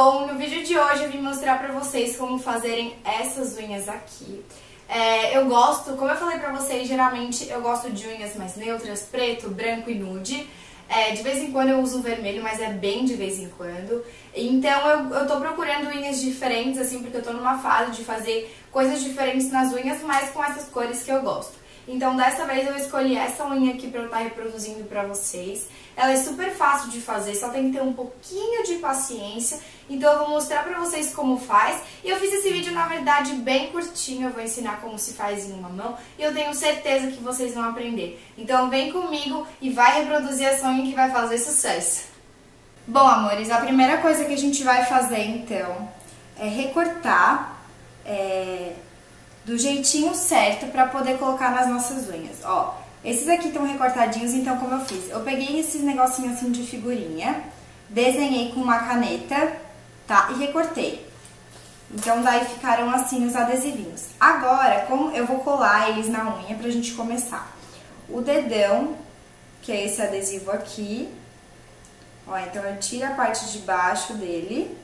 Bom, no vídeo de hoje eu vim mostrar pra vocês como fazerem essas unhas aqui. É, eu gosto, como eu falei pra vocês, geralmente eu gosto de unhas mais neutras, preto, branco e nude. É, de vez em quando eu uso vermelho, mas é bem de vez em quando. Então eu, eu tô procurando unhas diferentes, assim, porque eu tô numa fase de fazer coisas diferentes nas unhas, mas com essas cores que eu gosto. Então dessa vez eu escolhi essa unha aqui pra eu estar tá reproduzindo pra vocês. Ela é super fácil de fazer, só tem que ter um pouquinho de paciência. Então eu vou mostrar pra vocês como faz. E eu fiz esse vídeo, na verdade, bem curtinho. Eu vou ensinar como se faz em uma mão. E eu tenho certeza que vocês vão aprender. Então vem comigo e vai reproduzir essa unha que vai fazer sucesso. Bom, amores, a primeira coisa que a gente vai fazer, então, é recortar... É do jeitinho certo para poder colocar nas nossas unhas. Ó, esses aqui estão recortadinhos, então como eu fiz? Eu peguei esses negocinhos assim de figurinha, desenhei com uma caneta, tá? E recortei. Então daí ficaram assim os adesivinhos. Agora, como eu vou colar eles na unha pra gente começar. O dedão, que é esse adesivo aqui. Ó, então eu tiro a parte de baixo dele.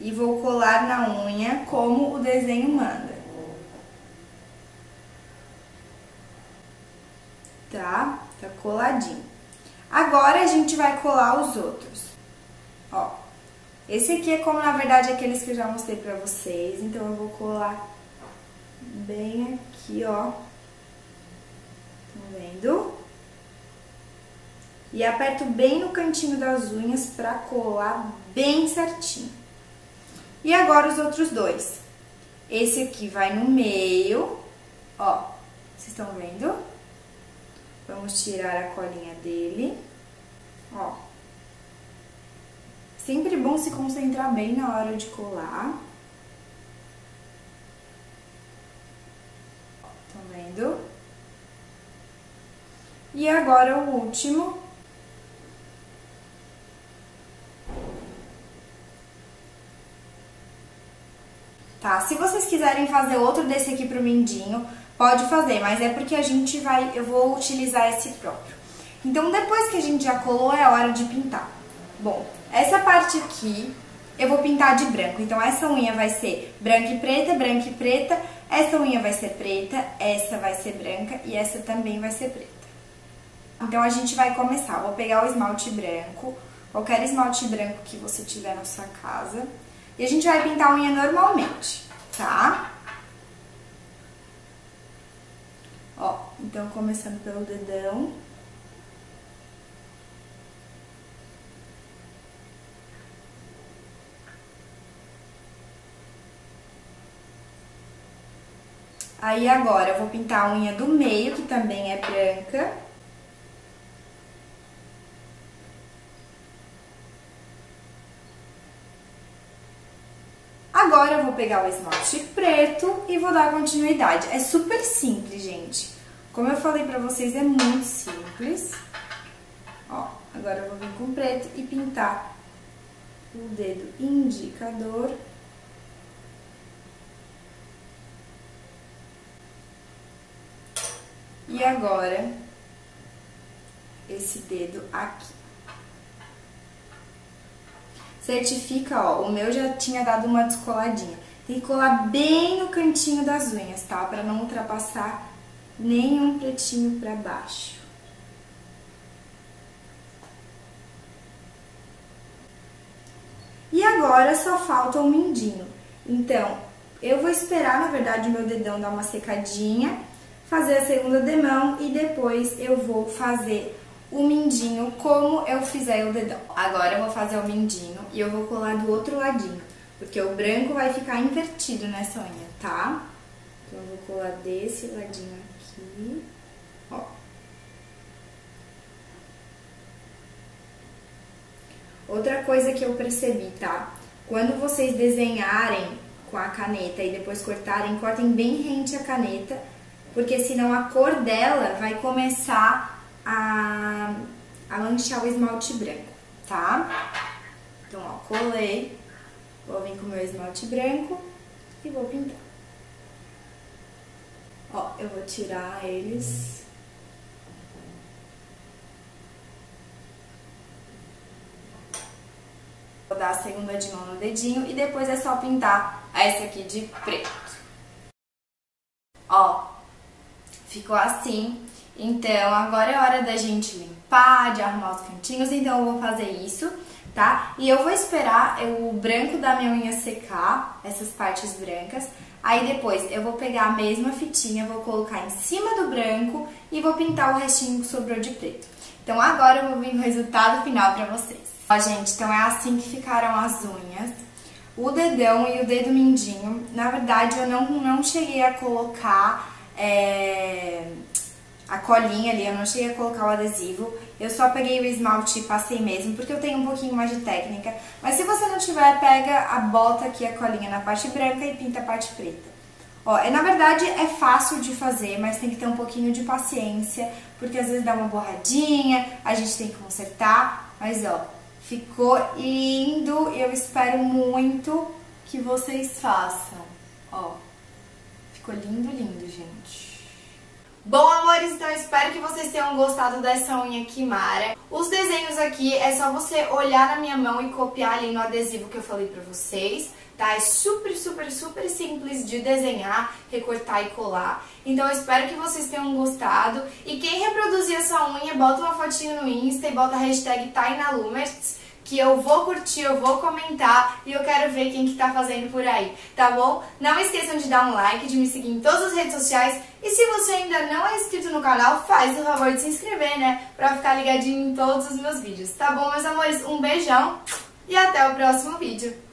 E vou colar na unha como o desenho manda. Tá? Tá coladinho. Agora a gente vai colar os outros. Ó, esse aqui é como na verdade aqueles que eu já mostrei pra vocês, então eu vou colar bem aqui, ó. Tá vendo? E aperto bem no cantinho das unhas pra colar bem certinho. E agora os outros dois. Esse aqui vai no meio, ó, vocês estão vendo? Vamos tirar a colinha dele, ó. Sempre bom se concentrar bem na hora de colar. Estão vendo? E agora o último, tá? Se vocês quiserem fazer outro desse aqui pro mindinho, pode fazer, mas é porque a gente vai, eu vou utilizar esse próprio. Então, depois que a gente já colou, é hora de pintar. Bom, essa parte aqui eu vou pintar de branco. Então, essa unha vai ser branca e preta, branca e preta. Essa unha vai ser preta, essa vai ser branca e essa também vai ser preta. Então, a gente vai começar. vou pegar o esmalte branco, qualquer esmalte branco que você tiver na sua casa. E a gente vai pintar a unha normalmente, tá? Ó, então começando pelo dedão. Aí agora eu vou pintar a unha do meio, que também é branca. Agora eu vou pegar o esmalte preto e vou dar continuidade. É super simples, gente. Como eu falei pra vocês, é muito simples. Ó, agora eu vou vir com preto e pintar o dedo indicador. E agora, esse dedo aqui certifica, ó, o meu já tinha dado uma descoladinha. Tem que colar bem no cantinho das unhas, tá? Pra não ultrapassar nenhum pretinho pra baixo. E agora só falta o mindinho. Então, eu vou esperar, na verdade, o meu dedão dar uma secadinha, fazer a segunda demão e depois eu vou fazer o mindinho como eu fizer o dedão. Agora eu vou fazer o mindinho e eu vou colar do outro ladinho, porque o branco vai ficar invertido nessa unha, tá? Então eu vou colar desse ladinho aqui, ó. Outra coisa que eu percebi, tá? Quando vocês desenharem com a caneta e depois cortarem, cortem bem rente a caneta, porque senão a cor dela vai começar a, a manchar o esmalte branco, tá? Então, ó, colei, vou vir com o meu esmalte branco e vou pintar. Ó, eu vou tirar eles. dar a segunda de mão no dedinho e depois é só pintar essa aqui de preto. Ó, ficou assim. Então, agora é hora da gente limpar, de arrumar os cantinhos, então eu vou fazer isso, tá? E eu vou esperar o branco da minha unha secar, essas partes brancas. Aí depois eu vou pegar a mesma fitinha, vou colocar em cima do branco e vou pintar o restinho que sobrou de preto. Então agora eu vou vir o resultado final pra vocês. Ó, gente, então é assim que ficaram as unhas. O dedão e o dedo mindinho, na verdade eu não, não cheguei a colocar é, a colinha ali, eu não cheguei a colocar o adesivo. Eu só peguei o esmalte e passei mesmo, porque eu tenho um pouquinho mais de técnica. Mas se você não tiver, pega a bota aqui, a colinha na parte branca e pinta a parte preta. Ó, é, na verdade é fácil de fazer, mas tem que ter um pouquinho de paciência, porque às vezes dá uma borradinha, a gente tem que consertar. Mas ó, ficou lindo eu espero muito que vocês façam. Ó, ficou lindo, lindo, gente. Bom, amores, então espero que vocês tenham gostado dessa unha Kimara. Os desenhos aqui é só você olhar na minha mão e copiar ali no adesivo que eu falei pra vocês, tá? É super, super, super simples de desenhar, recortar e colar. Então espero que vocês tenham gostado. E quem reproduzir essa unha, bota uma fotinho no Insta e bota a hashtag TainaLumers que eu vou curtir, eu vou comentar e eu quero ver quem que tá fazendo por aí, tá bom? Não esqueçam de dar um like, de me seguir em todas as redes sociais e se você ainda não é inscrito no canal, faz o favor de se inscrever, né? Pra ficar ligadinho em todos os meus vídeos, tá bom, meus amores? Um beijão e até o próximo vídeo.